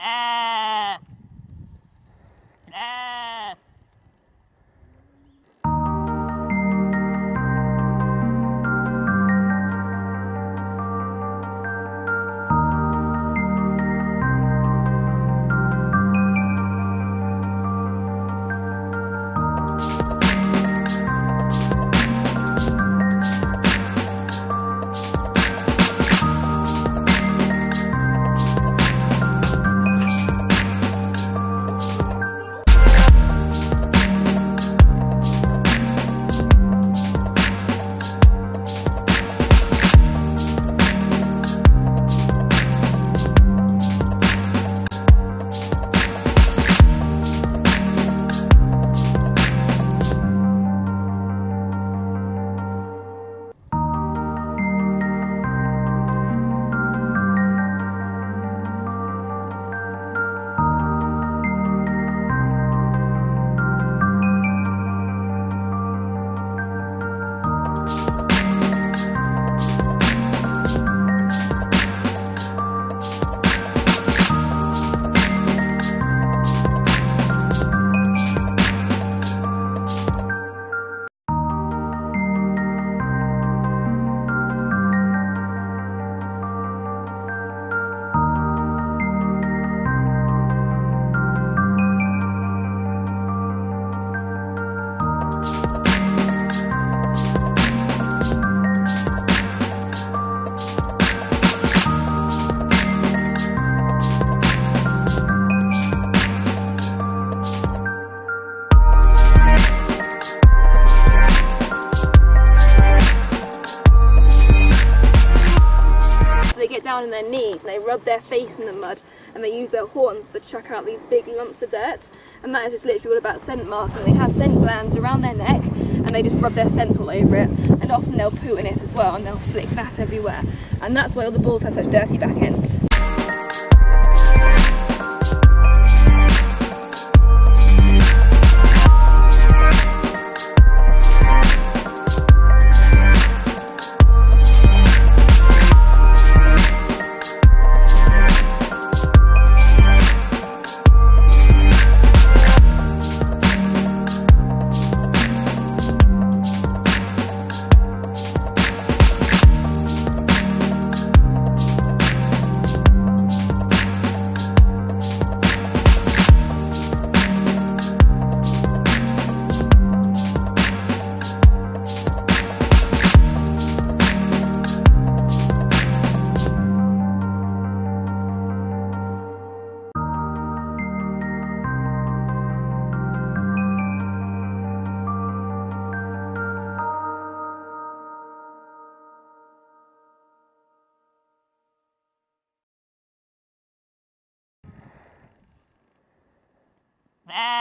So down on their knees and they rub their face in the mud and they use their horns to chuck out these big lumps of dirt. And that is just literally all about scent marking. They have scent glands around their neck and they just rub their scent all over it. And often they'll poo in it as well and they'll flick that everywhere. And that's why all the bulls have such dirty back ends. Ah!